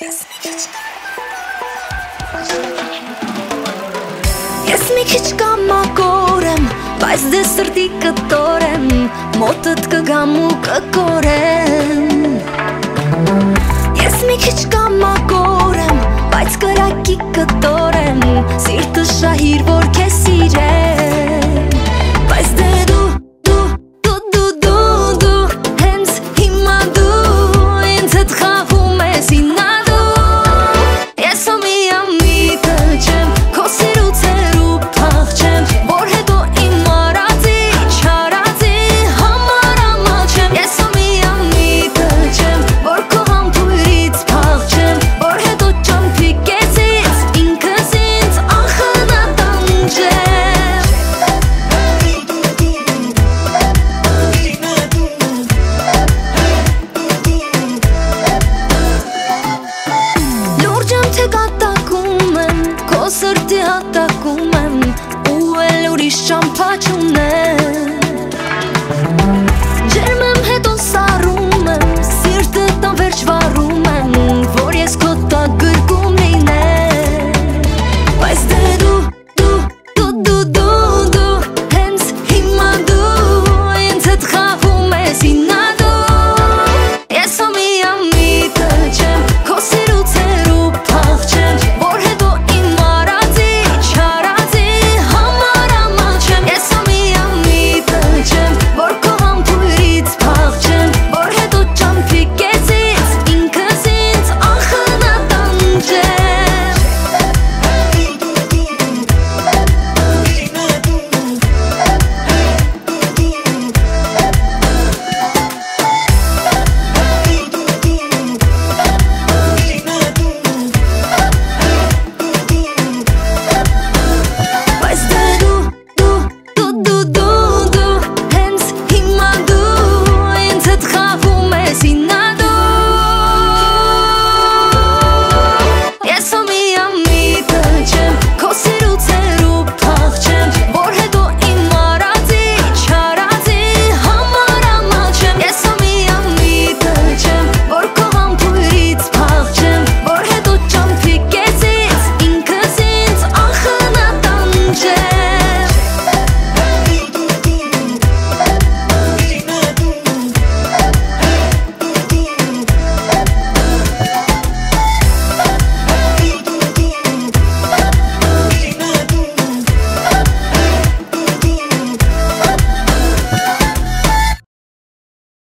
Ես մի քիչ կամակոր եմ, բայց դե սրտի կտորեմ, մոտդ կգամ ու կկորեմ Ես մի քիչ կամակոր եմ, բայց կրակի կտորեմ, սիրտը շահիր, որ քեզ